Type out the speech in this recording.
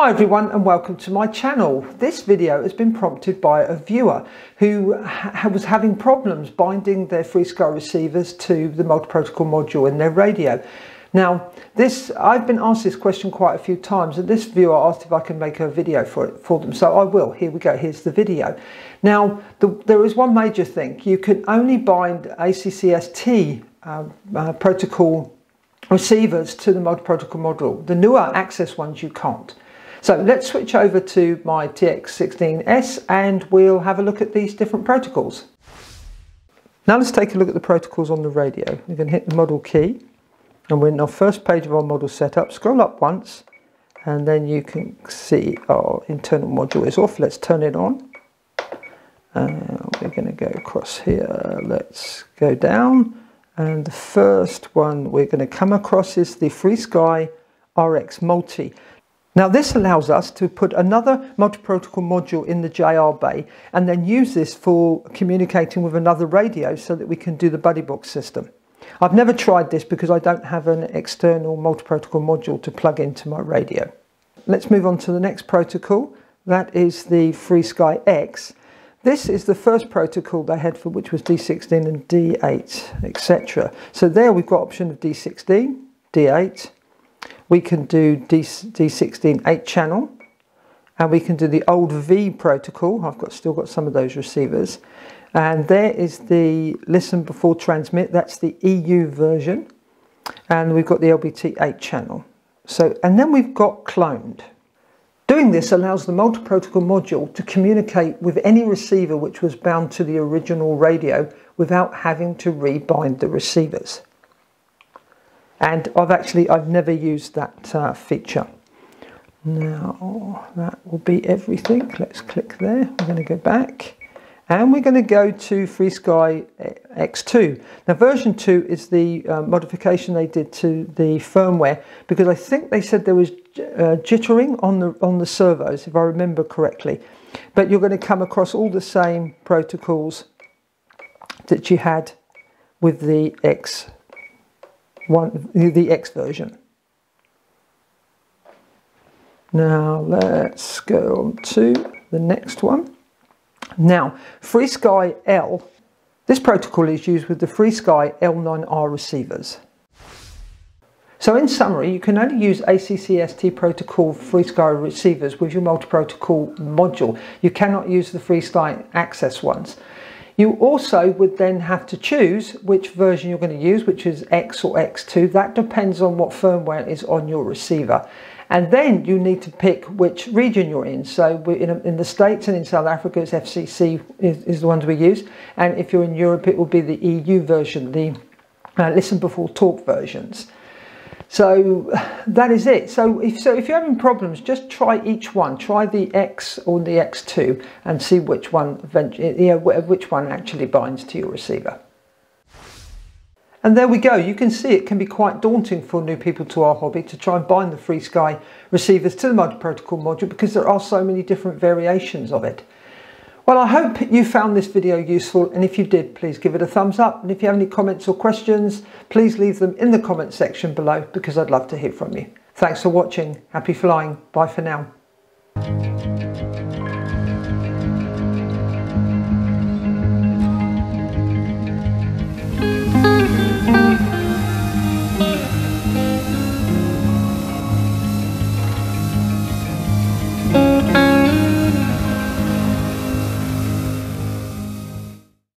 Hi everyone and welcome to my channel. This video has been prompted by a viewer who ha was having problems binding their FrSky receivers to the multi-protocol module in their radio. Now this I've been asked this question quite a few times and this viewer asked if I can make a video for it for them so I will. Here we go, here's the video. Now the, there is one major thing, you can only bind ACCST um, uh, protocol receivers to the multi-protocol module. The newer access ones you can't. So let's switch over to my TX16S and we'll have a look at these different protocols. Now let's take a look at the protocols on the radio. We're going to hit the model key and we're in our first page of our model setup. Scroll up once and then you can see our internal module is off. Let's turn it on. Uh, we're going to go across here. Let's go down. And the first one we're going to come across is the FrSky RX Multi. Now this allows us to put another multi-protocol module in the JR bay and then use this for communicating with another radio so that we can do the buddy box system. I've never tried this because I don't have an external multi-protocol module to plug into my radio. Let's move on to the next protocol. That is the FrSky X. This is the first protocol they had for which was D16 and D8, etc. So there we've got option of D16, D8, we can do D, D16 8 channel and we can do the old V protocol. I've got still got some of those receivers. And there is the listen before transmit, that's the EU version. And we've got the LBT 8 channel. So, and then we've got cloned. Doing this allows the multi-protocol module to communicate with any receiver which was bound to the original radio without having to rebind the receivers and I've actually I've never used that uh, feature. Now that will be everything. Let's click there. We're going to go back. And we're going to go to FrSky X2 now version 2 is the uh, modification they did to the firmware because I think they said there was uh, jittering on the on the servos if I remember correctly. But you're going to come across all the same protocols that you had with the X one, the X version. Now let's go on to the next one. Now, FrSky L, this protocol is used with the FrSky L9R receivers. So in summary, you can only use ACCST protocol FrSky receivers with your multi-protocol module. You cannot use the FrSky Access ones. You also would then have to choose which version you're going to use, which is X or X2. That depends on what firmware is on your receiver. And then you need to pick which region you're in. So in, in, the States and in South Africa, it's FCC is, is, the ones we use. And if you're in Europe, it will be the EU version, the uh, listen before talk versions. So that is it. So if, so if you're having problems, just try each one. Try the X or the X2 and see which one, know, which one actually binds to your receiver. And there we go. You can see it can be quite daunting for new people to our hobby to try and bind the FrSky receivers to the multi-protocol module because there are so many different variations of it. Well, I hope you found this video useful and if you did, please give it a thumbs up. And if you have any comments or questions, please leave them in the comment section below because I'd love to hear from you. Thanks for watching. Happy flying. Bye for now.